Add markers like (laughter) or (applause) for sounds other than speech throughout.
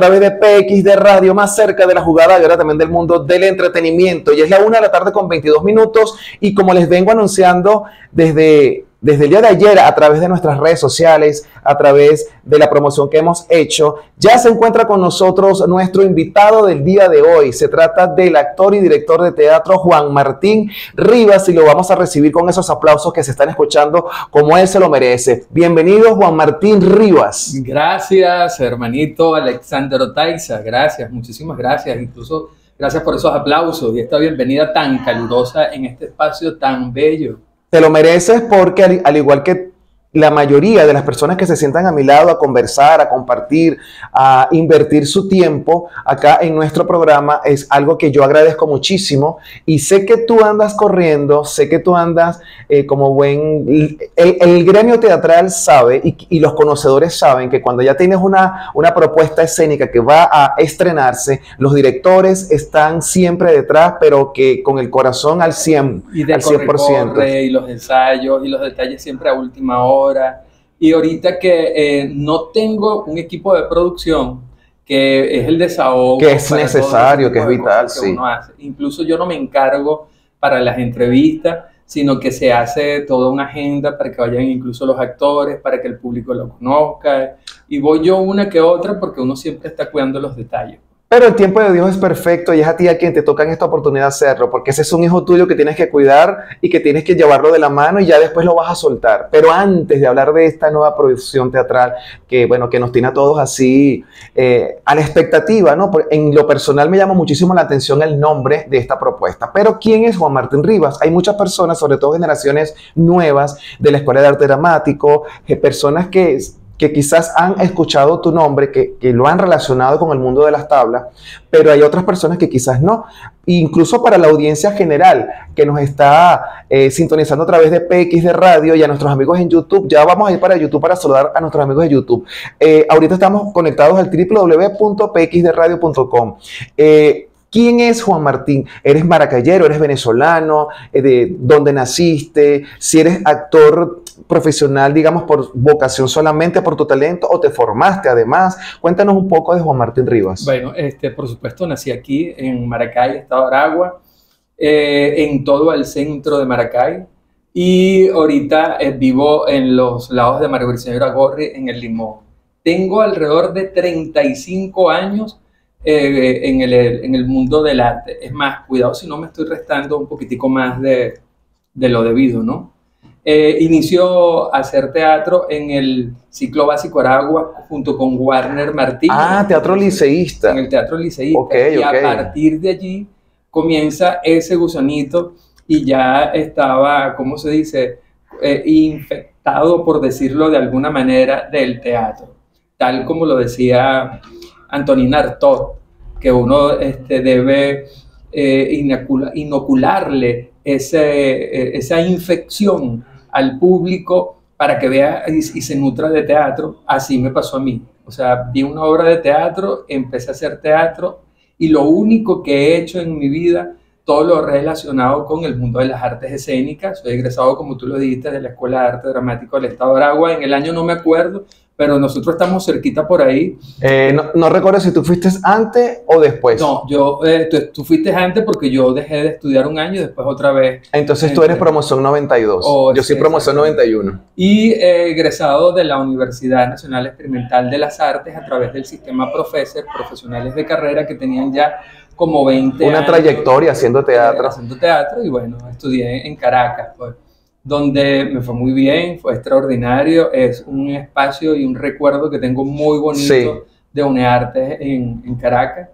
través de PX de Radio, más cerca de la jugada ahora también del mundo del entretenimiento. Y es la una de la tarde con 22 minutos y como les vengo anunciando desde desde el día de ayer a través de nuestras redes sociales, a través de la promoción que hemos hecho, ya se encuentra con nosotros nuestro invitado del día de hoy. Se trata del actor y director de teatro Juan Martín Rivas y lo vamos a recibir con esos aplausos que se están escuchando como él se lo merece. Bienvenido Juan Martín Rivas. Gracias, hermanito Alexander Otaiza. Gracias, muchísimas gracias. Incluso gracias por esos aplausos y esta bienvenida tan calurosa en este espacio tan bello. Te lo mereces porque al, igual que la mayoría de las personas que se sientan a mi lado a conversar, a compartir, a invertir su tiempo acá en nuestro programa es algo que yo agradezco muchísimo y sé que tú andas corriendo, sé que tú andas eh, como buen... El, gremio teatral sabe y, los conocedores saben que cuando ya tienes una, una propuesta escénica que va a estrenarse, los directores están siempre detrás, pero que con el corazón al 100%. Y al 100%. y los ensayos y los detalles siempre a última hora y ahorita que eh, no tengo un equipo de producción, que es el desahogo. Que es necesario, que es vital, sí. Incluso yo no me encargo para las entrevistas, sino que se hace toda una agenda para que vayan incluso los actores, para que el público lo conozca. Y voy yo una que otra porque uno siempre está cuidando los detalles. Pero el tiempo de Dios es perfecto y es a ti a quien te toca en esta oportunidad hacerlo, porque ese es un hijo tuyo que tienes que cuidar y que tienes que llevarlo de la mano y ya después lo vas a soltar. Pero antes de hablar de esta nueva producción teatral que, bueno, que nos tiene a todos así eh, a la expectativa, ¿no? En lo personal me llama muchísimo la atención el nombre de esta propuesta. Pero ¿quién es Juan Martín Rivas? Hay muchas personas, sobre todo generaciones nuevas de la Escuela de Arte Dramático, eh, personas que que quizás han escuchado tu nombre, que, lo han relacionado con el mundo de las tablas, pero hay otras personas que quizás no. Incluso para la audiencia general que nos está eh, sintonizando a través de PX de radio y a nuestros amigos en YouTube, ya vamos a ir para YouTube para saludar a nuestros amigos de YouTube. Eh, ahorita estamos conectados al www.pxderadio.com. Eh, ¿Quién es Juan Martín? ¿Eres maracayero? ¿Eres venezolano? ¿De dónde naciste? Si eres actor profesional, digamos, por vocación solamente, por tu talento, o te formaste además. Cuéntanos un poco de Juan Martín Rivas. Bueno, este, por supuesto, nací aquí en Maracay, Estado de Aragua, eh, en todo el centro de Maracay. Y ahorita eh, vivo en los lados de María Señora Gorri, en el Limón. Tengo alrededor de 35 años eh, en, el, en, el, mundo del arte. Es más, cuidado si no me estoy restando un poquitico más de, de lo debido, ¿no? Eh, inició a hacer teatro en el ciclo básico Aragua junto con Warner Martínez. Ah, teatro liceísta. En el teatro liceísta. y a partir de allí comienza ese gusanito y ya estaba, ¿cómo se dice? Eh, infectado, por decirlo de alguna manera, del teatro. Tal como lo decía Antonin Artaud, que uno este, debe eh, inocularle ese, esa infección al público para que vea y, se nutra de teatro. Así me pasó a mí. O sea, vi una obra de teatro, empecé a hacer teatro y lo único que he hecho en mi vida, todo lo relacionado con el mundo de las artes escénicas. Soy egresado, como tú lo dijiste, de la Escuela de Arte Dramático del Estado de Aragua. En el año no me acuerdo, pero nosotros estamos cerquita por ahí. Eh, no, recuerdo si tú fuiste antes o después. No, yo, eh, tú, fuiste antes porque yo dejé de estudiar un año y después otra vez. Entonces tú eres promoción 92. yo soy promoción 91. Y egresado de la Universidad Nacional Experimental de las Artes a través del sistema Profesor, profesionales de carrera que tenían ya como 20 Una trayectoria haciendo teatro. Haciendo teatro y bueno, estudié en Caracas. Pues donde me fue muy bien, fue extraordinario, es un espacio y un recuerdo que tengo muy bonito de UNEARTE en, en Caracas.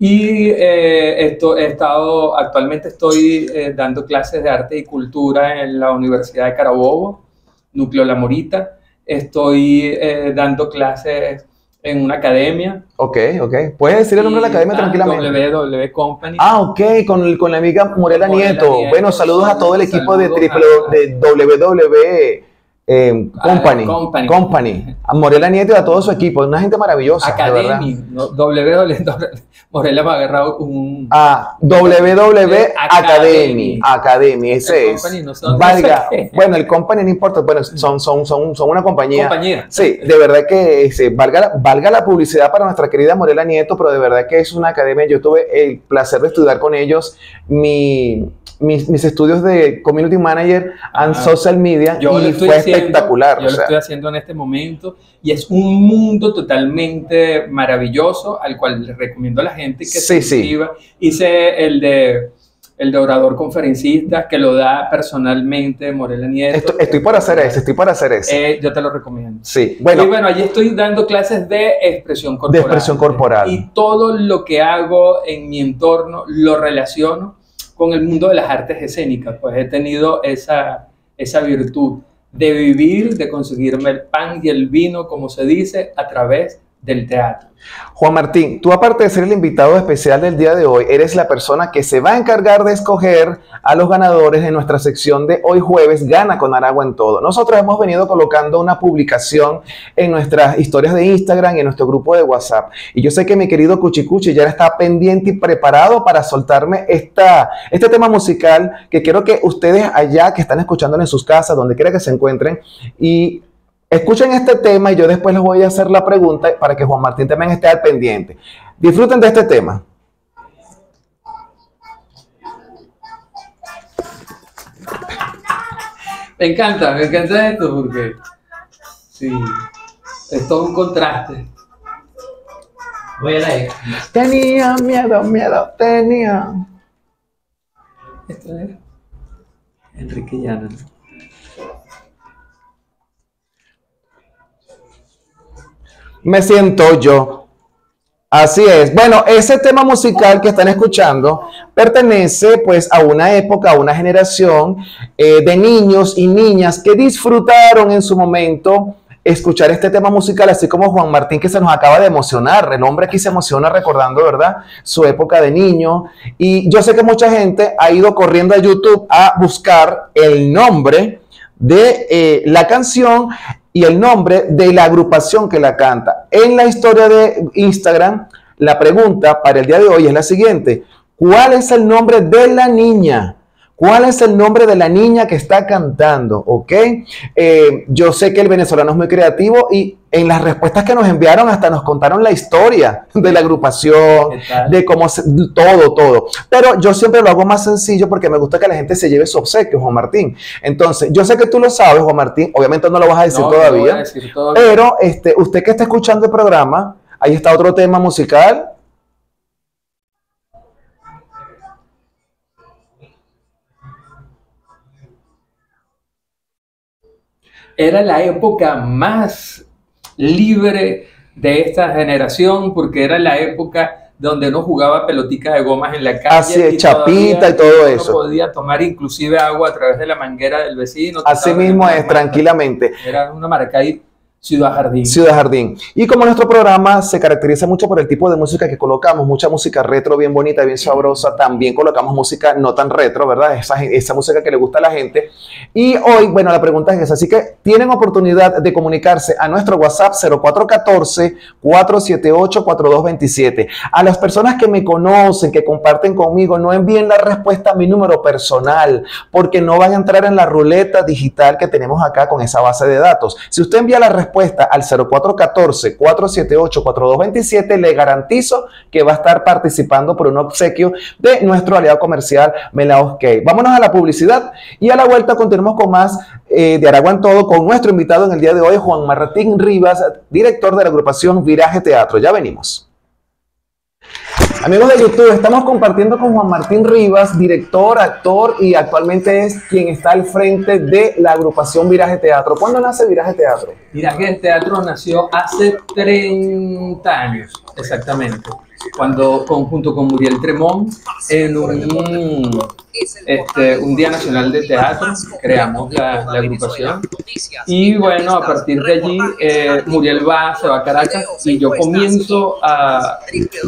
Y eh, esto, he estado, actualmente estoy eh, dando clases de arte y cultura en la Universidad de Carabobo, Núcleo La Morita. Estoy eh, dando clases en una academia. Ok, ok. ¿Puedes decir el nombre de la academia tranquilamente? WW Company. Ah, ok, con, con la amiga Morela, Nieto. Bueno, saludos a todo el equipo de, triple, de WW eh, company, company, company, a Morela Nieto y a todo su equipo, una gente maravillosa. Academy, W, (laughs) Morela me ha agarrado un... Ah, WW Academy, Academy, ese es. Valga, (laughs) bueno, el company no importa, bueno, son, son, son, son una compañía. compañía. Sí, de verdad que ese, valga, valga la publicidad para nuestra querida Morela Nieto, pero de verdad que es una academia, yo tuve el placer de estudiar con ellos. Mi mis, estudios de Community Manager and Social Media y fue espectacular. Yo lo estoy haciendo en este momento y es un mundo totalmente maravilloso al cual les recomiendo a la gente que se inscriba. Hice el de el de orador conferencista que lo da personalmente Morela Nieto. Estoy, por hacer eso, estoy por hacer eso. Eh, yo te lo recomiendo. Sí, bueno. Y bueno, allí estoy dando clases de expresión corporal. De expresión corporal. Y todo lo que hago en mi entorno lo relaciono con el mundo de las artes escénicas, pues he tenido esa, esa virtud de vivir, de conseguirme el pan y el vino, como se dice, a través del teatro. Juan Martín, tú aparte de ser el invitado especial del día de hoy, eres la persona que se va a encargar de escoger a los ganadores de nuestra sección de hoy jueves, Gana con Aragua en todo. Nosotros hemos venido colocando una publicación en nuestras historias de Instagram y en nuestro grupo de WhatsApp. Y yo sé que mi querido Cuchicuchi ya está pendiente y preparado para soltarme esta, este tema musical que quiero que ustedes allá que están escuchándolo en sus casas, donde quiera que se encuentren, y Escuchen este tema y yo después les voy a hacer la pregunta para que Juan Martín también esté al pendiente. Disfruten de este tema. Me encanta, me encanta esto porque sí, es todo un contraste. Voy a leer. Tenía miedo, miedo, tenía. Esto es Enrique Llanos. Me siento yo. Así es. Bueno, ese tema musical que están escuchando pertenece pues a una época, a una generación eh, de niños y niñas que disfrutaron en su momento escuchar este tema musical, así como Juan Martín que se nos acaba de emocionar. El hombre aquí se emociona recordando, ¿verdad? Su época de niño. Y yo sé que mucha gente ha ido corriendo a YouTube a buscar el nombre de eh, la canción y el nombre de la agrupación que la canta. En la historia de Instagram, la pregunta para el día de hoy es la siguiente. ¿Cuál es el nombre de la niña? ¿Cuál es el nombre de la niña que está cantando? ¿Ok? Eh, yo sé que el venezolano es muy creativo y en las respuestas que nos enviaron hasta nos contaron la historia de la agrupación, de cómo todo, todo. Pero yo siempre lo hago más sencillo porque me gusta que la gente se lleve su obsequio, Juan Martín. Entonces, yo sé que tú lo sabes, Juan Martín, obviamente no lo vas a decir todavía, pero este, usted que está escuchando el programa, ahí está otro tema musical era la época más libre de esta generación porque era la época donde no jugaba pelotica de gomas en la calle. Así es, chapita y todo eso. podía tomar inclusive agua a través de la manguera del vecino. Así mismo es, tranquilamente. Era una marca ahí Ciudad Jardín. Ciudad Jardín. Y como nuestro programa se caracteriza mucho por el tipo de música que colocamos, mucha música retro bien bonita, bien sabrosa, también colocamos música no tan retro, ¿verdad? Esa, música que le gusta a la gente. Y hoy, bueno, la pregunta es esa, así que tienen oportunidad de comunicarse a nuestro WhatsApp 0414-478-4227. A las personas que me conocen, que comparten conmigo, no envíen la respuesta a mi número personal, porque no van a entrar en la ruleta digital que tenemos acá con esa base de datos. Si usted envía la respuesta, respuesta al 0414-478-4227, le garantizo que va a estar participando por un obsequio de nuestro aliado comercial Melaos Key. Vámonos a la publicidad y a la vuelta continuamos con más eh, de Aragua en Todo con nuestro invitado en el día de hoy, Juan Martín Rivas, director de la agrupación Viraje Teatro. Ya venimos. Amigos de YouTube, estamos compartiendo con Juan Martín Rivas, director, actor y actualmente es quien está al frente de la agrupación Viraje Teatro. ¿Cuándo nace Viraje Teatro? Viraje Teatro nació hace 30 años, exactamente. Cuando, junto con Muriel Tremont, en un este, un Día Nacional de Teatro, creamos la, la agrupación y bueno, a partir de allí eh, Muriel va, se va a Caracas y yo comienzo a,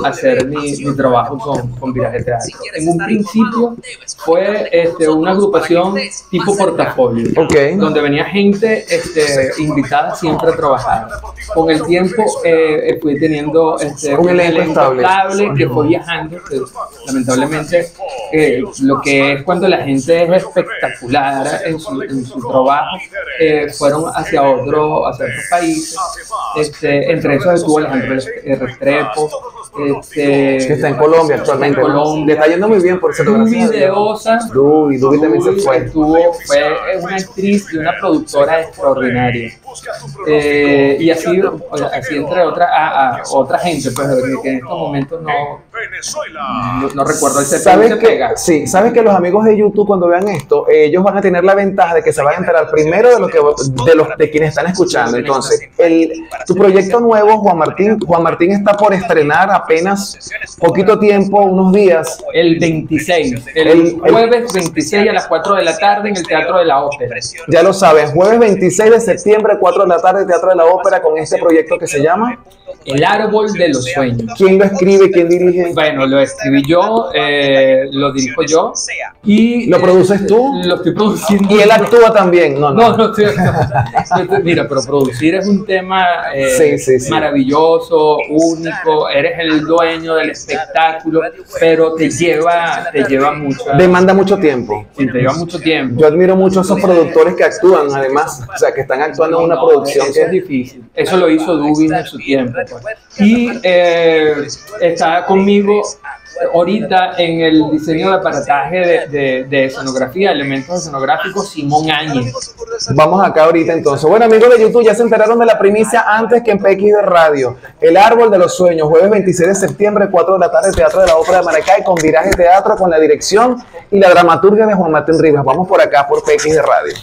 hacer mi, mi, trabajo con, con Viraje Teatro. En un principio fue este, una agrupación tipo portafolio, donde venía gente este, invitada siempre a trabajar. Con el tiempo eh, fui teniendo este, un elenco estable que fue viajando, que lamentablemente eh, lo que es cuando la gente es espectacular en su, en su trabajo, eh, fueron hacia, otro, hacia otros países. Este, entre esos estuvo Alejandro Restrepo, este, que está en Colombia actualmente. En Colombia. está yendo muy bien por ese Dubi de Osa. Dubi, Dubi también se fue. Estuvo, fue una actriz y una productora extraordinaria. Eh, y así, así entre otras a, a, otra gente, pues que en estos momentos no, no, recuerdo ese ¿Sabes que, Sí, sabes que los amigos de YouTube cuando vean esto, ellos van a tener la ventaja de que se van a enterar primero de lo que de los de quienes están escuchando. Entonces, el, tu proyecto nuevo, Juan Martín, Juan Martín está por estrenar apenas poquito tiempo, unos días. El 26, el, jueves 26 a las 4 de la tarde en el Teatro de la Ópera. Ya lo saben, jueves 26 de septiembre, 4 de la tarde, Teatro de la Ópera, con este proyecto que se llama El Árbol de los Sueños. ¿Quién lo escribe? ¿Quién dirige? Bueno, lo escribí yo, eh, lo dirijo yo. ¿Y lo produces tú? Lo estoy produciendo. ¿Y él actúa también? No, no. no, (laughs) mira, pero producir es un tema eh, maravilloso, único. Eres el dueño del espectáculo, pero te lleva, te lleva mucho. Demanda mucho tiempo. Sí, te lleva mucho tiempo. Yo admiro mucho a esos productores que actúan, además, o sea, que están actuando en una producción. que es difícil. Eso lo hizo Dubin en su tiempo. Pues. Y eh, está conmigo ahorita en el diseño de aparataje de, de, escenografía, elementos escenográficos, Simón Áñez. Vamos acá ahorita entonces. Bueno, amigos de YouTube, ya se enteraron de la primicia antes que en PX de Radio. El Árbol de los Sueños, jueves 26 de septiembre, 4 de la tarde, Teatro de la Ópera de Maracay, con Viraje Teatro, con la dirección y la dramaturgia de Juan Martín Rivas. Vamos por acá, por PX de Radio.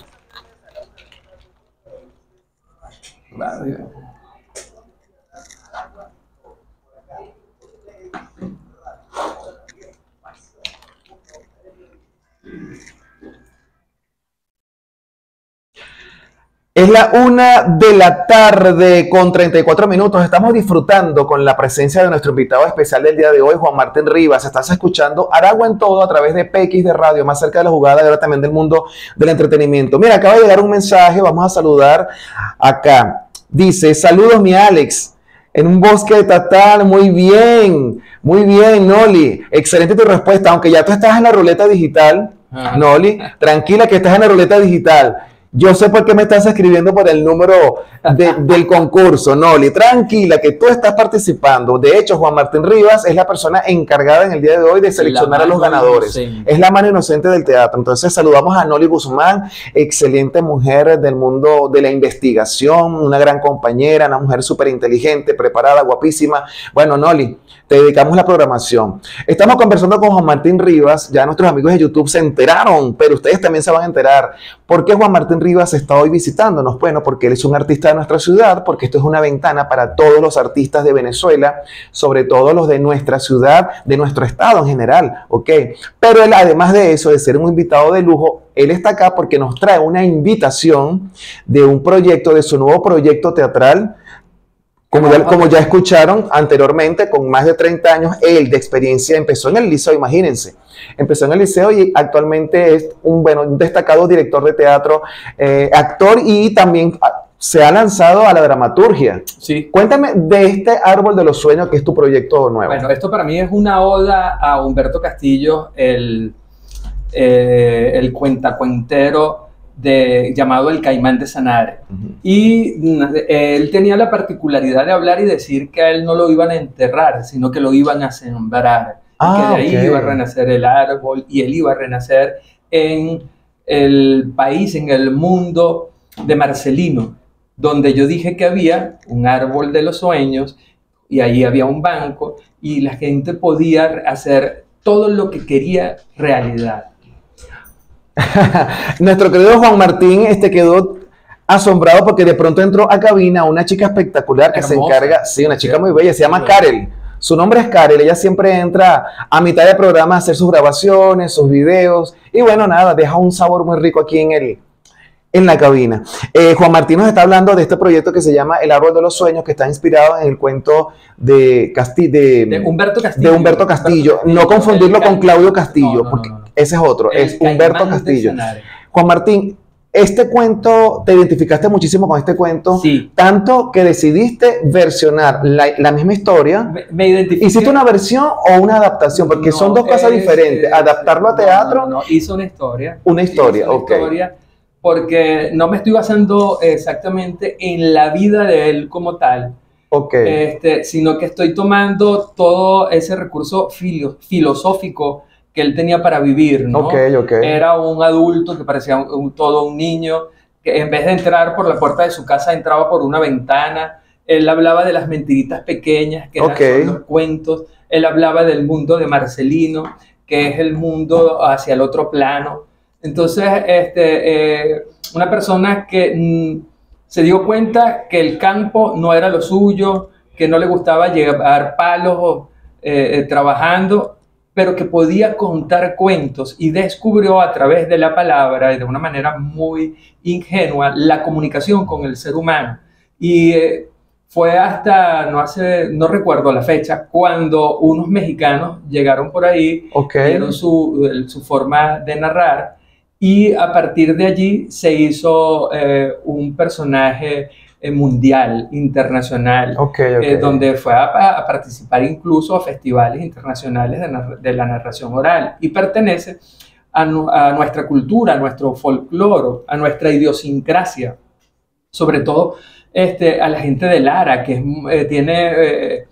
Es la una de la tarde con 34 minutos. Estamos disfrutando con la presencia de nuestro invitado especial del día de hoy, Juan Martín Rivas. Estás escuchando Aragua en todo a través de PX de Radio, más cerca de la jugada y ahora también del mundo del entretenimiento. Mira, acaba de llegar un mensaje. Vamos a saludar acá. Dice: Saludos, mi Alex. En un bosque de Tatal, muy bien, muy bien, Noli. Excelente tu respuesta, aunque ya tú estás en la ruleta digital, Noli. Tranquila que estás en la ruleta digital. Yo sé por qué me estás escribiendo por el número (laughs) del concurso, Noli. Tranquila, que tú estás participando. De hecho, Juan Martín Rivas es la persona encargada en el día de hoy de seleccionar a los ganadores. Es la mano inocente del teatro. Entonces, saludamos a Noli Guzmán, excelente mujer del mundo de la investigación, una gran compañera, una mujer súper inteligente, preparada, guapísima. Bueno, Noli, te dedicamos la programación. Estamos conversando con Juan Martín Rivas. Ya nuestros amigos de YouTube se enteraron, pero ustedes también se van a enterar. ¿Por qué Juan Martín Rivas está hoy visitándonos? Bueno, porque él es un artista de nuestra ciudad, porque esto es una ventana para todos los artistas de Venezuela, sobre todo los de nuestra ciudad, de nuestro estado en general, ¿ok? Pero él, además de eso, de ser un invitado de lujo, él está acá porque nos trae una invitación de un proyecto, de su nuevo proyecto teatral, como ya, como ya, escucharon anteriormente, con más de 30 años, él de experiencia empezó en el liceo, imagínense. Empezó en el liceo y actualmente es un, bueno, un destacado director de teatro, eh, actor y también ah, se ha lanzado a la dramaturgia. Sí. Cuéntame de este Árbol de los Sueños, que es tu proyecto nuevo. Bueno, esto para mí es una oda a Humberto Castillo, el, eh, el cuentacuentero de, llamado El Caimán de Sanare. Y mm, él tenía la particularidad de hablar y decir que a él no lo iban a enterrar, sino que lo iban a sembrar. Ah, que de ahí iba a renacer el árbol y él iba a renacer en el país, en el mundo de Marcelino, donde yo dije que había un árbol de los sueños y ahí había un banco y la gente podía hacer todo lo que quería realidad. (laughs) Nuestro querido Juan Martín este quedó asombrado porque de pronto entró a cabina una chica espectacular que se encarga, sí, una chica muy bella, se llama Karel Su nombre es Karel, ella siempre entra a mitad de programa a hacer sus grabaciones, sus videos, y bueno, nada, deja un sabor muy rico aquí en el, en la cabina. Eh, Juan Martín nos está hablando de este proyecto que se llama El Árbol de los Sueños, que está inspirado en el cuento de, de, Humberto Castillo. De Humberto Castillo. no confundirlo con Claudio Castillo, porque ese es otro, es Humberto Castillo. Juan Martín, este cuento, te identificaste muchísimo con este cuento, sí. tanto que decidiste versionar la, misma historia. Me, identifiqué. ¿Hiciste una versión o una adaptación? Porque son dos cosas diferentes. Adaptarlo a teatro. No, hizo una historia. Una historia, una Historia porque no me estoy basando exactamente en la vida de él como tal. Este, sino que estoy tomando todo ese recurso filosófico que él tenía para vivir, ¿no? Era un adulto que parecía todo un niño, que en vez de entrar por la puerta de su casa, entraba por una ventana. Él hablaba de las mentiritas pequeñas, que eran los cuentos. Él hablaba del mundo de Marcelino, que es el mundo hacia el otro plano. Entonces, este, eh, una persona que mm, se dio cuenta que el campo no era lo suyo, que no le gustaba llevar palos eh, eh, trabajando, pero que podía contar cuentos y descubrió a través de la palabra, de una manera muy ingenua, la comunicación con el ser humano. Y eh, fue hasta, no hace, no recuerdo la fecha, cuando unos mexicanos llegaron por ahí, vieron su, su forma de narrar, y a partir de allí se hizo eh, un personaje eh, mundial, internacional, eh, donde fue a, participar incluso a festivales internacionales de, la narración oral. Y pertenece a, nuestra cultura, a nuestro folclore, a nuestra idiosincrasia, sobre todo este, a la gente de Lara, que eh, tiene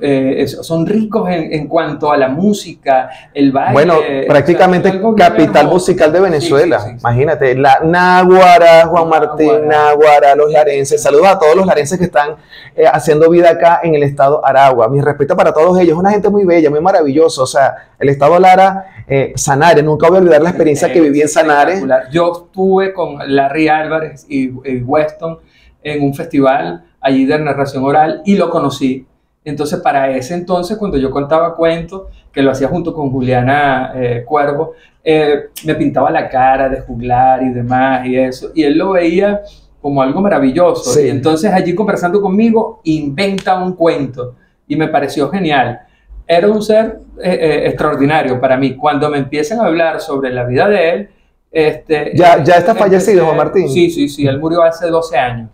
eh, son ricos en, cuanto a la música, el baile. Bueno, prácticamente capital musical de Venezuela. Imagínate, la Náguara, Juan Martín, Náguara, los larenses. Saludos a todos los larenses que están eh, haciendo vida acá en el estado Aragua. Mi respeto para todos ellos. Una gente muy bella, muy maravillosa. O sea, el estado Lara, eh, Sanare. Nunca voy a olvidar la experiencia que viví en Sanare. Yo estuve con Larry Álvarez y, y Weston en un festival allí de narración oral y lo conocí entonces, para ese entonces, cuando yo contaba cuentos, que lo hacía junto con Juliana eh, Cuervo, eh, me pintaba la cara de juglar y demás y eso, y él lo veía como algo maravilloso. Y entonces allí conversando conmigo, inventa un cuento y me pareció genial. Era un ser eh, extraordinario para mí. Cuando me empiezan a hablar sobre la vida de él, este, ya, ya está fallecido, Juan Martín. Sí, sí, sí, él murió hace 12 años.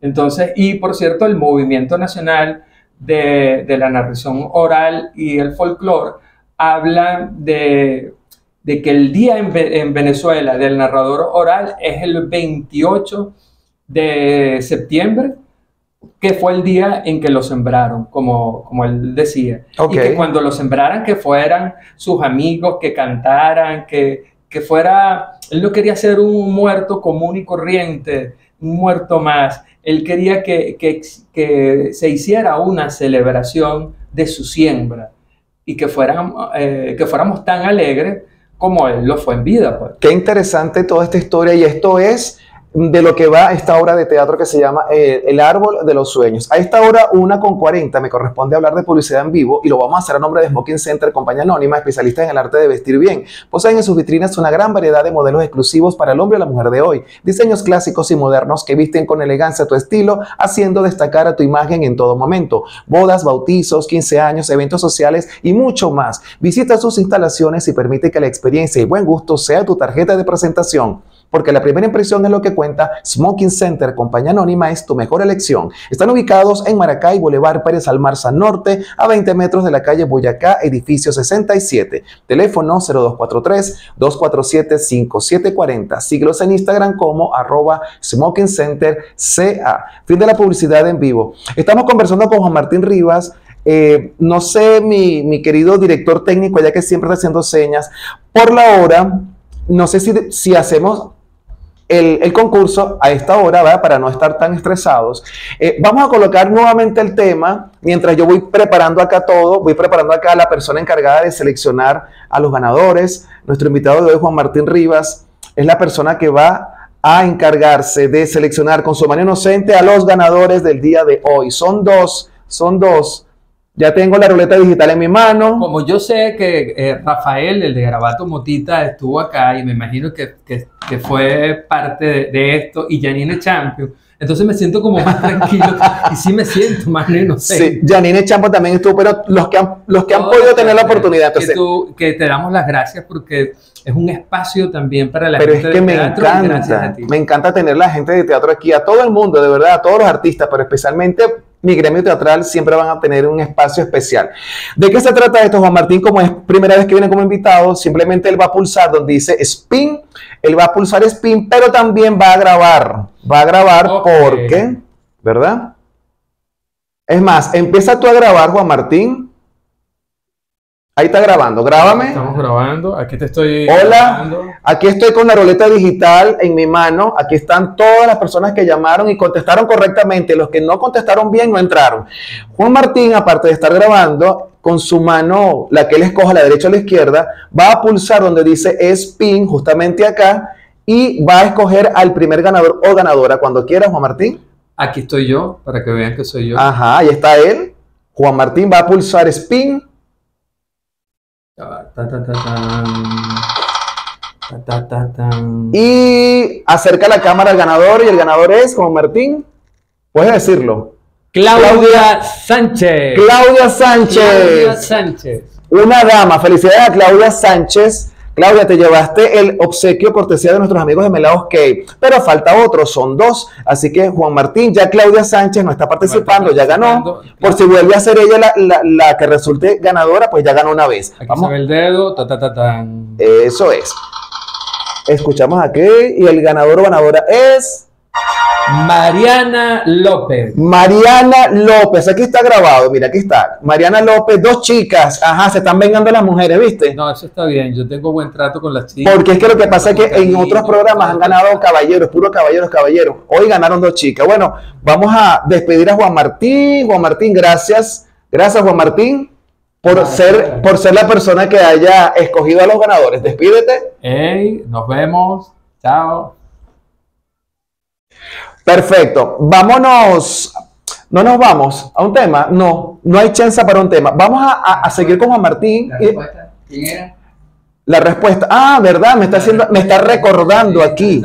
Entonces, y por cierto, el movimiento nacional de, la narración oral y el folclore hablan de, que el día en, Venezuela del narrador oral es el 28 de septiembre, que fue el día en que lo sembraron, como, como él decía. Y que cuando lo sembraran, que fueran sus amigos, que cantaran, que, que fuera... Él no quería ser un muerto común y corriente, muerto más él quería que, que, se hiciera una celebración de su siembra y que, eh, que fuéramos tan alegres como él lo fue en vida. Pues. Qué interesante toda esta historia y esto es de lo que va esta obra de teatro que se llama eh, El Árbol de los Sueños. A esta hora, una con 40, me corresponde hablar de publicidad en vivo y lo vamos a hacer a nombre de Smoking Center, compañía anónima, especialista en el arte de vestir bien. Poseen en sus vitrinas una gran variedad de modelos exclusivos para el hombre y la mujer de hoy. Diseños clásicos y modernos que visten con elegancia tu estilo, haciendo destacar a tu imagen en todo momento. Bodas, bautizos, 15 años, eventos sociales y mucho más. Visita sus instalaciones y permite que la experiencia y buen gusto sea tu tarjeta de presentación porque la primera impresión es lo que cuenta. Smoking Center, compañía anónima, es tu mejor elección. Están ubicados en Maracay, Boulevard Pérez Almarza Norte, a 20 metros de la calle Boyacá, edificio 67. Teléfono 0243-247-5740. Siglos en Instagram como arroba Smoking Center CA. Fin de la publicidad en vivo. Estamos conversando con Juan Martín Rivas. Eh, no sé, mi, querido director técnico, ya que siempre está haciendo señas, por la hora, no sé si, si hacemos el, concurso a esta hora, para no estar tan estresados. Eh, vamos a colocar nuevamente el tema, mientras yo voy preparando acá todo, voy preparando acá a la persona encargada de seleccionar a los ganadores. Nuestro invitado de hoy, Juan Martín Rivas, es la persona que va a encargarse de seleccionar con su mano inocente a los ganadores del día de hoy. Son dos, son dos Ya tengo la ruleta digital en mi mano. Como yo sé que eh, Rafael, el de Garabato Motita, estuvo acá y me imagino que, que, que fue parte de, de, esto, y Janine Champion, entonces me siento como más (laughs) tranquilo y sí me siento más no sé. Sí, Janine Champion también estuvo, pero los que han, los que han podido tener la oportunidad. que, tú, que te damos las gracias porque es un espacio también para la gente. Pero es que me encanta, me encanta tener la gente de teatro aquí, a todo el mundo, de verdad, a todos los artistas, pero especialmente mi gremio teatral siempre van a tener un espacio especial. ¿De qué se trata esto, Juan Martín? Como es primera vez que viene como invitado, simplemente él va a pulsar donde dice spin, él va a pulsar spin, pero también va a grabar. Va a grabar porque, ¿verdad? Es más, empieza tú a grabar, Juan Martín. Ahí está grabando, grábame. Estamos grabando, aquí te estoy. Hola, aquí estoy con la roleta digital en mi mano. Aquí están todas las personas que llamaron y contestaron correctamente. Los que no contestaron bien no entraron. Juan Martín, aparte de estar grabando, con su mano, la que él escoja, la derecha o la izquierda, va a pulsar donde dice spin, justamente acá, y va a escoger al primer ganador o ganadora cuando quiera, Juan Martín. Aquí estoy yo, para que vean que soy yo. Ajá, ahí está él. Juan Martín va a pulsar spin y acerca la cámara al ganador y el ganador es Juan Martín. Puedes decirlo. Claudia, Sánchez. Claudia Sánchez. Claudia Sánchez. Una dama. Felicidades a Claudia Sánchez Claudia, te llevaste el obsequio cortesía de nuestros amigos de Melados Cave, pero falta otro, son dos. Así que Juan Martín, ya Claudia Sánchez no está participando, ya ganó. Por si vuelve a ser ella la, que resulte ganadora, pues ya ganó una vez. Aquí Vamos. el dedo, ta, ta, ta, Eso es. Escuchamos aquí y el ganador o ganadora es... Mariana López. Mariana López, aquí está grabado, mira, aquí está. Mariana López, dos chicas, ajá, se están vengando las mujeres, ¿viste? No, eso está bien, yo tengo buen trato con las chicas. Porque es que lo que pasa es que en otros programas han ganado caballeros, puros caballeros, caballeros. Hoy ganaron dos chicas. Bueno, vamos a despedir a Juan Martín. Juan Martín, gracias. Gracias, Juan Martín, por, ser, por ser la persona que haya escogido a los ganadores. Despídete. Hey, nos vemos. Chao. Perfecto. Vámonos. No nos vamos a un tema. No, no hay chance para un tema. Vamos a, seguir con Juan Martín. ¿La respuesta? ¿Quién era? La respuesta. Ah, verdad, me está haciendo, me está recordando aquí.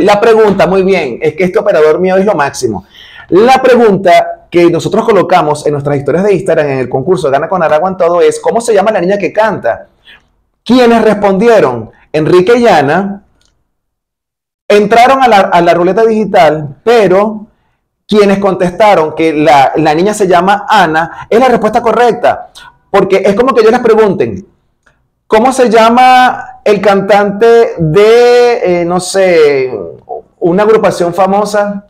La pregunta, muy bien, es que este operador mío es lo máximo. La pregunta que nosotros colocamos en nuestras historias de Instagram en el concurso Gana con Aragua en todo es ¿cómo se llama la niña que canta? ¿Quiénes respondieron? Enrique y Ana, entraron a la, ruleta digital, pero quienes contestaron que la, niña se llama Ana, es la respuesta correcta. Porque es como que ellos les pregunten, ¿cómo se llama el cantante de, eh, no sé, una agrupación famosa?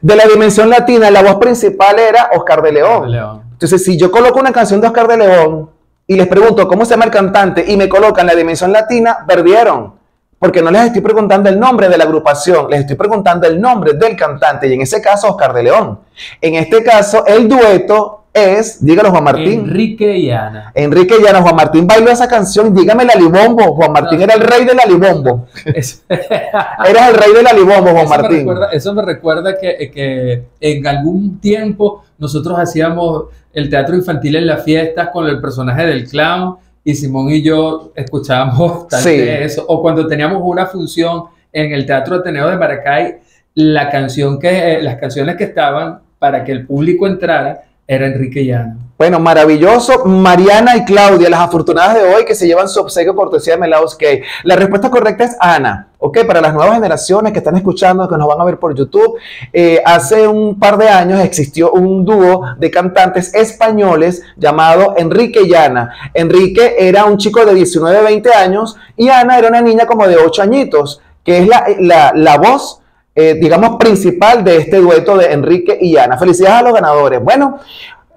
De la dimensión latina, la voz principal era Oscar de León. León. Entonces, si yo coloco una canción de Oscar de León y les pregunto cómo se llama el cantante y me colocan la dimensión latina, perdieron porque no les estoy preguntando el nombre de la agrupación, les estoy preguntando el nombre del cantante, y en ese caso Oscar de León. En este caso, el dueto es, dígalo Juan Martín. Enrique y Ana. Enrique y Ana, Juan Martín bailó esa canción, dígame la libombo, Juan Martín era el rey de la libombo. (laughs) Eras el rey de la libombo, Juan Martín. eso me recuerda que, que en algún tiempo nosotros hacíamos el teatro infantil en las fiestas con el personaje del clown y Simón y yo escuchábamos (laughs) tal eso. O cuando teníamos una función en el Teatro Ateneo de Maracay, la canción que, eh, las canciones que estaban para que el público entrara era Enrique Llano. Bueno, maravilloso. Mariana y Claudia, las afortunadas de hoy que se llevan su obsequio cortesía de Melaos K. La respuesta correcta es Ana. Ok, para las nuevas generaciones que están escuchando, que nos van a ver por YouTube, eh, hace un par de años existió un dúo de cantantes españoles llamado Enrique y Ana. Enrique era un chico de 19, 20 años y Ana era una niña como de 8 añitos, que es la, la, voz eh, digamos, principal de este dueto de Enrique y Ana. Felicidades a los ganadores. Bueno,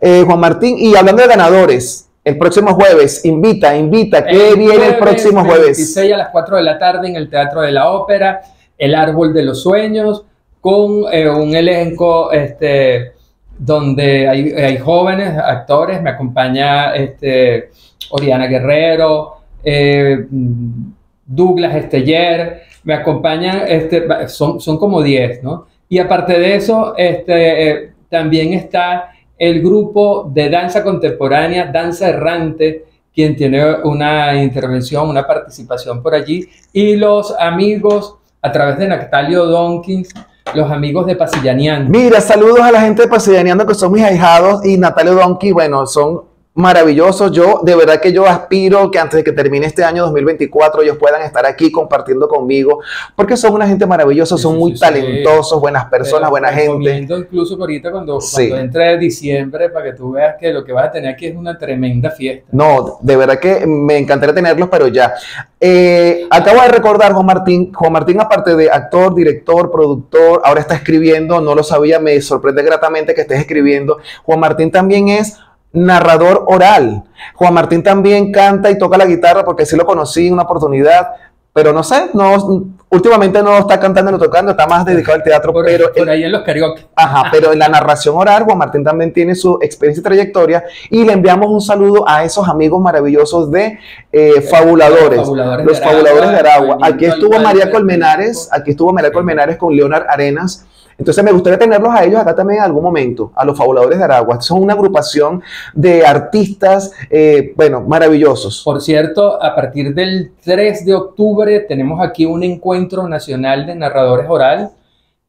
eh, Juan Martín, y hablando de ganadores, el próximo jueves, invita, invita, ¿qué viene el próximo jueves? 16 a las 4 de la tarde en el Teatro de la Ópera, El Árbol de los Sueños, con eh, un elenco este, donde hay, jóvenes actores, me acompaña este, Oriana Guerrero, eh, Douglas Esteller, me acompañan, este, son, son como 10, ¿no? Y aparte de eso, este, también está el grupo de danza contemporánea, Danza Errante, quien tiene una intervención, una participación por allí, y los amigos a través de Nactalio Donkins, los amigos de Pasillaneando. Mira, saludos a la gente de Pasillaneando que son mis ahijados y Natalio Donkins, bueno, son maravilloso. Yo, de verdad que yo aspiro que antes de que termine este año 2024 ellos puedan estar aquí compartiendo conmigo, porque son una gente maravillosa, son muy talentosos, buenas personas, buena gente. Incluso ahorita cuando, cuando entre diciembre, para que tú veas que lo que vas a tener aquí es una tremenda fiesta. No, de verdad que me encantaría tenerlos, pero ya. Eh, acabo de recordar, Juan Martín, Juan Martín aparte de actor, director, productor, ahora está escribiendo, no lo sabía, me sorprende gratamente que estés escribiendo. Juan Martín también es narrador oral. Juan Martín también canta y toca la guitarra porque sí lo conocí en una oportunidad, pero no sé, no, últimamente no está cantando ni tocando, está más dedicado al teatro. pero por ahí en los karaoke. Ajá, pero en la narración oral, Juan Martín también tiene su experiencia y trayectoria y le enviamos un saludo a esos amigos maravillosos de eh, Fabuladores, los Fabuladores, de Aragua. Aquí estuvo María Colmenares, aquí estuvo María Colmenares con Leonard Arenas entonces me gustaría tenerlos a ellos acá también en algún momento, a los fabuladores de Aragua. Son una agrupación de artistas, eh, bueno, maravillosos. Por cierto, a partir del 3 de octubre tenemos aquí un encuentro nacional de narradores oral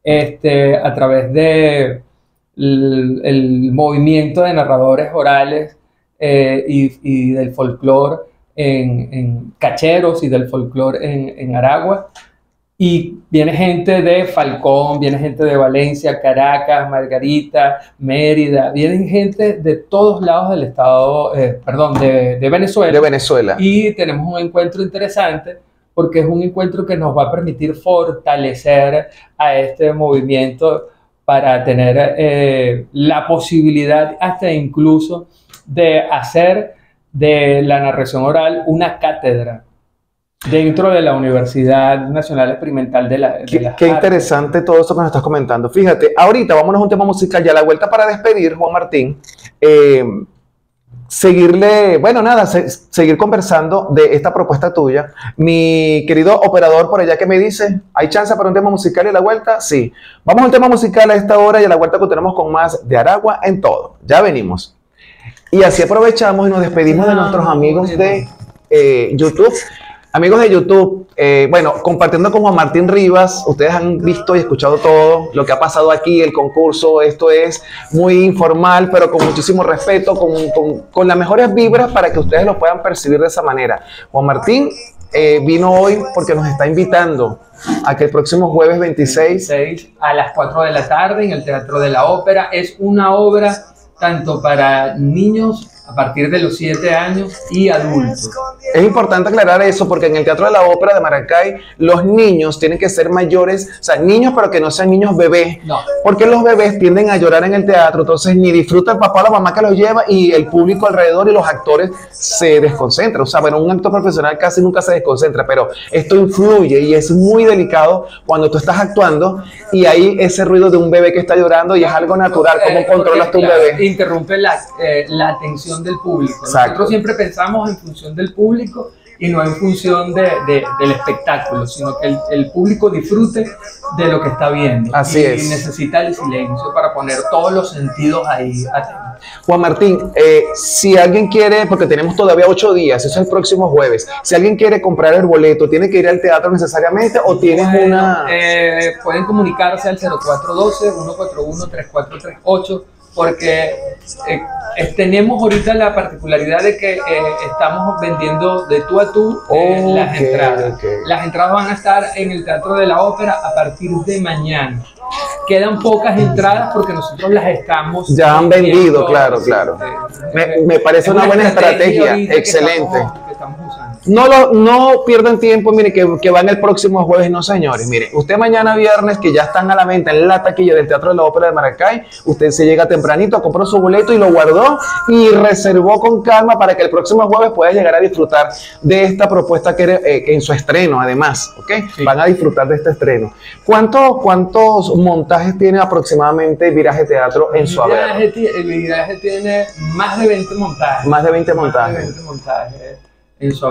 este, a través de movimiento de narradores orales eh, y, del folclore en, cacheros y del folclore en Aragua. Y viene gente de Falcón, viene gente de Valencia, Caracas, Margarita, Mérida, vienen gente de todos lados del estado, eh, perdón, de, de, Venezuela. De Venezuela. Y tenemos un encuentro interesante porque es un encuentro que nos va a permitir fortalecer a este movimiento para tener eh, la posibilidad hasta incluso de hacer de la narración oral una cátedra dentro de la Universidad Nacional Experimental de la... qué, interesante todo eso que nos estás comentando. Fíjate, ahorita vámonos a un tema musical ya a la vuelta para despedir, Juan Martín. Eh, seguirle, bueno, nada, seguir conversando de esta propuesta tuya. Mi querido operador por allá que me dice, ¿hay chance para un tema musical y a la vuelta? Sí. Vamos a un tema musical a esta hora y a la vuelta continuamos con más de Aragua en todo. Ya venimos. Y así aprovechamos y nos despedimos de nuestros amigos de eh, YouTube. Amigos de YouTube, eh, bueno, compartiendo con Juan Martín Rivas, ustedes han visto y escuchado todo lo que ha pasado aquí, el concurso, esto es muy informal, pero con muchísimo respeto, con, las mejores vibras para que ustedes lo puedan percibir de esa manera. Juan Martín eh, vino hoy porque nos está invitando a que el próximo jueves 26 a las 4 de la tarde en el Teatro de la Ópera es una obra tanto para niños a partir de los 7 años y adultos. Es importante aclarar eso porque en el Teatro de la Ópera de Maracay los niños tienen que ser mayores, o sea, niños pero que no sean niños bebés, no. porque los bebés tienden a llorar en el teatro, entonces ni disfruta el papá o la mamá que los lleva y el público alrededor y los actores se desconcentran. O sea, bueno, un actor profesional casi nunca se desconcentra, pero esto influye y es muy delicado cuando tú estás actuando y hay ese ruido de un bebé que está llorando y es algo natural. ¿Cómo eh, controlas tu bebé? Interrumpe la, eh, la atención del público. Nosotros siempre pensamos en función del público y no en función de, del espectáculo, sino que el, público disfrute de lo que está viendo. Así y, es. Y necesita el silencio para poner todos los sentidos ahí Juan Martín, eh, si alguien quiere, porque tenemos todavía ocho días, eso es el próximo jueves, si alguien quiere comprar el boleto, ¿tiene que ir al teatro necesariamente o tienes una...? Eh, pueden comunicarse al 0412-141-3438 porque eh, tenemos ahorita la particularidad de que eh, estamos vendiendo de tú a tú eh, las entradas. Las entradas van a estar en el Teatro de la Ópera a partir de mañana. Quedan pocas entradas porque nosotros las estamos. Ya han vendido, claro, claro. Me, parece una, buena estrategia, excelente. No, lo, no pierdan tiempo, mire, que, que van el próximo jueves, no señores. Mire, usted mañana viernes, que ya están a la venta en la taquilla del Teatro de la Ópera de Maracay, usted se llega tempranito, compró su boleto y lo guardó y reservó con calma para que el próximo jueves pueda llegar a disfrutar de esta propuesta que eh, en su estreno, además, ¿ok? Van a disfrutar de este estreno. ¿Cuántos, cuántos montajes tiene aproximadamente Viraje Teatro en su haber? El Viraje tiene más de 20 montajes. Más de 20 montajes. Más de 20 montajes en su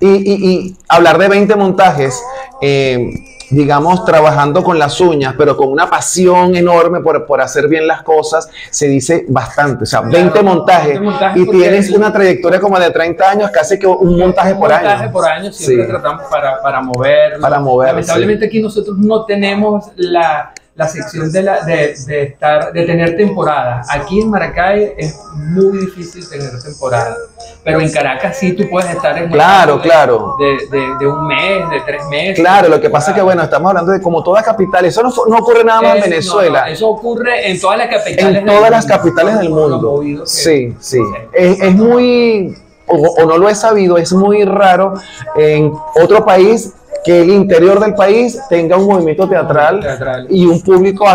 Y, y, y, hablar de 20 montajes, eh, digamos, trabajando con las uñas, pero con una pasión enorme por, por hacer bien las cosas, se dice bastante. O sea, 20 montajes, y tienes una trayectoria como de 30 años, casi que un montaje por año. Un montaje por año, siempre tratamos para, para mover. Para mover. Lamentablemente aquí nosotros no tenemos la la sección de, la, de, de, estar, de tener temporada. Aquí en Maracay es muy difícil tener temporada, pero en Caracas sí tú puedes estar en claro, de, claro. De, de, un mes, de tres meses. Claro, lo que pasa es que, bueno, estamos hablando de como toda capital, eso no, no ocurre nada más en Venezuela. eso ocurre en todas las capitales. En todas las capitales del mundo. sí, sí. Es, es muy... O, o, no lo he sabido, es muy raro en otro país que el interior del país tenga un movimiento teatral, y un público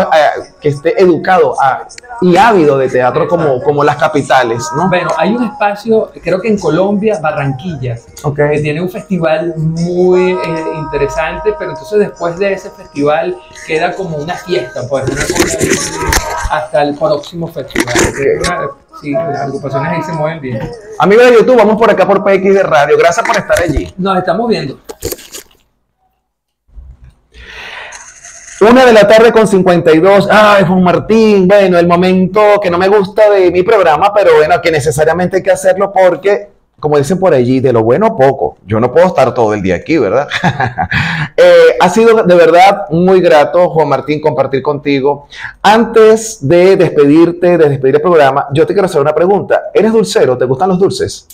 que esté educado y ávido de teatro como, como las capitales, ¿no? Bueno, hay un espacio, creo que en Colombia, Barranquilla, que tiene un festival muy eh, interesante, pero entonces después de ese festival queda como una fiesta, pues, hasta el próximo festival. Sí, las agrupaciones ahí se mueven bien. Amigos de YouTube, vamos por acá por PX de Radio. Gracias por estar allí. Nos estamos viendo. Una de la tarde con 52. Ay, Juan Martín, bueno, el momento que no me gusta de mi programa, pero bueno, que necesariamente hay que hacerlo porque, como dicen por allí, de lo bueno poco. Yo no puedo estar todo el día aquí, ¿verdad? (laughs) Eh, ha sido de verdad muy grato, Juan Martín, compartir contigo. Antes de despedirte, de despedir el programa, yo te quiero hacer una pregunta. ¿Eres dulcero? ¿Te gustan los dulces?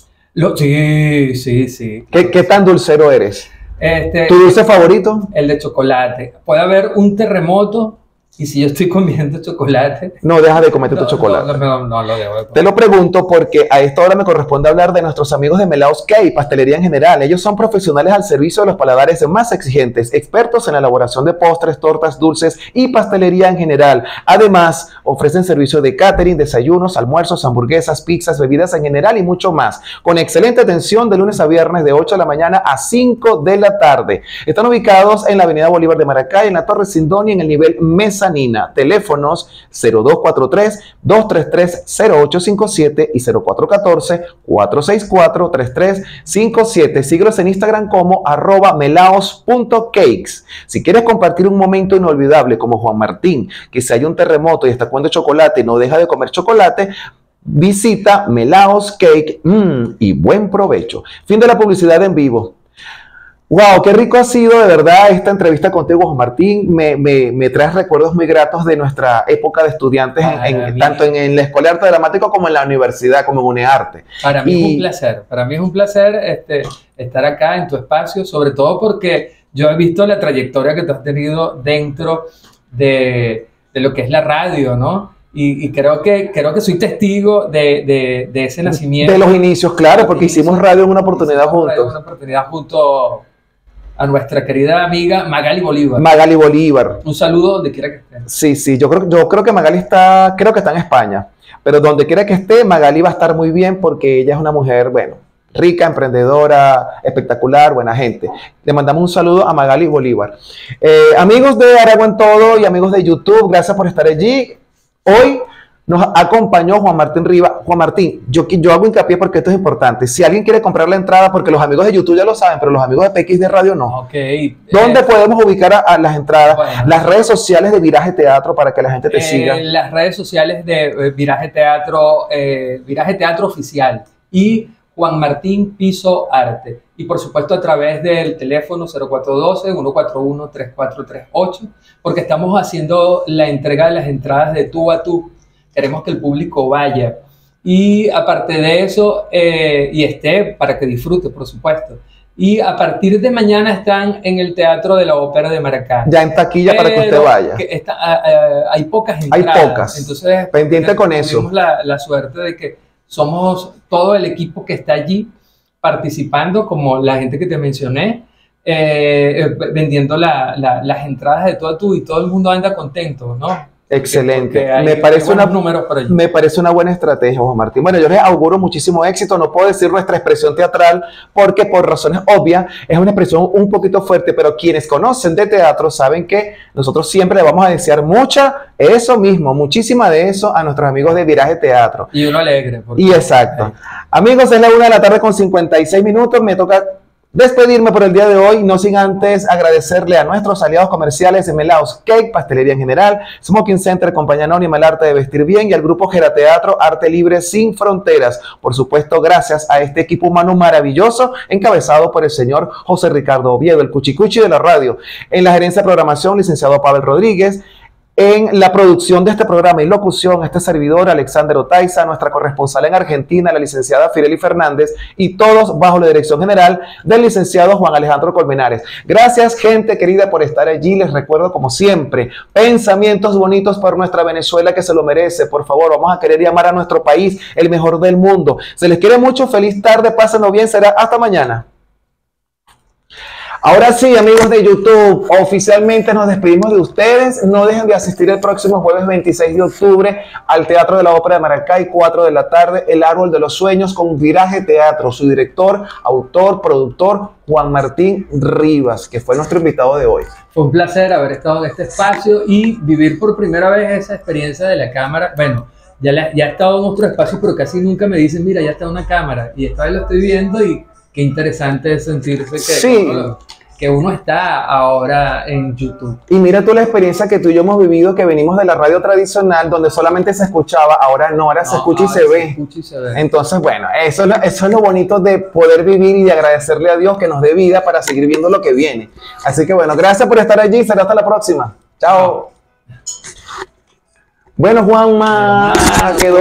sí, sí, sí. ¿Qué, ¿Qué tan dulcero eres? Este, ¿Tu dulce favorito? El de chocolate. Puede haber un terremoto y si yo estoy comiendo chocolate. No, deja de comer tu chocolate. No, no, lo debo. Te lo pregunto porque a esta hora me corresponde hablar de nuestros amigos de Melaos y pastelería en general. Ellos son profesionales al servicio de los paladares más exigentes, expertos en la elaboración de postres, tortas, dulces y pastelería en general. Además, ofrecen servicio de catering, desayunos, almuerzos, hamburguesas, pizzas, bebidas en general y mucho más. Con excelente atención de lunes a viernes de 8 de la mañana a 5 de la tarde. Están ubicados en la Avenida Bolívar de Maracay, en la Torre Sindoni, en el nivel Mesa Nina. Teléfonos 0243-233-0857 y 0414-464-3357. Síguelos en Instagram como arroba melaos.cakes. Si quieres compartir un momento inolvidable como Juan Martín, que si hay un terremoto y está comiendo chocolate y no deja de comer chocolate, visita Melaos Cake mm, y buen provecho. Fin de la publicidad en vivo. Wow, qué rico ha sido de verdad esta entrevista contigo, Juan Martín. Me, me, me traes recuerdos muy gratos de nuestra época de estudiantes, en, tanto en, la Escuela de Arte Dramático como en la universidad, como en UNEARTE. Para mí es un placer, para mí es un placer este, estar acá en tu espacio, sobre todo porque yo he visto la trayectoria que tú has tenido dentro de, de lo que es la radio, ¿no? Y, creo, que, creo que soy testigo de, de, de, ese nacimiento. De los inicios, claro, porque hicimos radio en una oportunidad juntos. En una oportunidad juntos a nuestra querida amiga Magali Bolívar. Magali Bolívar. Un saludo donde quiera que esté. Sí, sí, yo creo, yo creo que Magali está, creo que está en España, pero donde quiera que esté, Magali va a estar muy bien porque ella es una mujer, bueno, rica, emprendedora, espectacular, buena gente. Le mandamos un saludo a Magali Bolívar. Eh, amigos de Aragua en Todo y amigos de YouTube, gracias por estar allí. Hoy nos acompañó Juan Martín Riva. Juan Martín, yo, yo hago hincapié porque esto es importante. Si alguien quiere comprar la entrada, porque los amigos de YouTube ya lo saben, pero los amigos de PX de Radio no. Okay. ¿Dónde eh, podemos ubicar a, las entradas? las redes sociales de Viraje Teatro para que la gente te eh, siga. Las redes sociales de eh, Viraje Teatro, Viraje Teatro Oficial y Juan Martín Piso Arte. Y por supuesto a través del teléfono 0412-141-3438, porque estamos haciendo la entrega de las entradas de tú a tú queremos que el público vaya. Y aparte de eso, eh, y esté para que disfrute, por supuesto. Y a partir de mañana están en el Teatro de la Ópera de Maracay. Ya en taquilla para que usted vaya. está, ah, ah, hay pocas entradas. Hay pocas. Entonces, pendiente con eso. Tenemos la, la, suerte de que somos todo el equipo que está allí participando, como la gente que te mencioné, eh, eh, vendiendo la, las entradas de todo tú y todo el mundo anda contento, ¿no? Excelente. Me parece, una, me parece una buena estrategia, Juan Martín. Bueno, yo les auguro muchísimo éxito. No puedo decir nuestra expresión teatral porque por razones obvias es una expresión un poquito fuerte, pero quienes conocen de teatro saben que nosotros siempre le vamos a desear mucha, eso mismo, muchísima de eso a nuestros amigos de Viraje Teatro. Y uno alegre. Y exacto. Amigos, es la una de la tarde con 56 minutos. Me toca despedirme por el día de hoy, no sin antes agradecerle a nuestros aliados comerciales de Melaos Cake, Pastelería en General, Smoking Center, Compañía Anónima, El Arte de Vestir Bien y al Grupo Gerateatro Arte Libre Sin Fronteras. Por supuesto, gracias a este equipo humano maravilloso encabezado por el señor José Ricardo Oviedo, el cuchicuchi de la radio. En la gerencia de programación, licenciado Pavel Rodríguez. En la producción de este programa y locución, este servidor, Alexander Otaiza, nuestra corresponsal en Argentina, la licenciada Fireli Fernández, y todos bajo la dirección general del licenciado Juan Alejandro Colmenares. Gracias, gente querida, por estar allí. Les recuerdo, como siempre, pensamientos bonitos por nuestra Venezuela que se lo merece. Por favor, vamos a querer llamar a nuestro país el mejor del mundo. Se les quiere mucho. Feliz tarde, pásenlo bien. Será hasta mañana. Ahora sí, amigos de YouTube, oficialmente nos despedimos de ustedes. No dejen de asistir el próximo jueves 26 de octubre al Teatro de la Ópera de Maracay, 4 de la tarde, El Árbol de los Sueños con Viraje Teatro. Su director, autor, productor, Juan Martín Rivas, que fue nuestro invitado de hoy. Fue un placer haber estado en este espacio y vivir por primera vez esa experiencia de la cámara. Bueno, ya, ya he estado en otro espacio, pero casi nunca me dicen, mira, ya está una cámara. Y esta vez lo estoy viendo y qué interesante es sentirse que, sí. que uno está ahora en YouTube. Y mira tú la experiencia que tú y yo hemos vivido, que venimos de la radio tradicional, donde solamente se escuchaba, ahora no, ahora se, escucha, y se, ve. y se ve. Entonces, bueno, eso es, lo, eso es lo bonito de poder vivir y de agradecerle a Dios que nos dé vida para seguir viendo lo que viene. Así que bueno, gracias por estar allí, será hasta la próxima. Chao. Bueno, Juanma, quedó.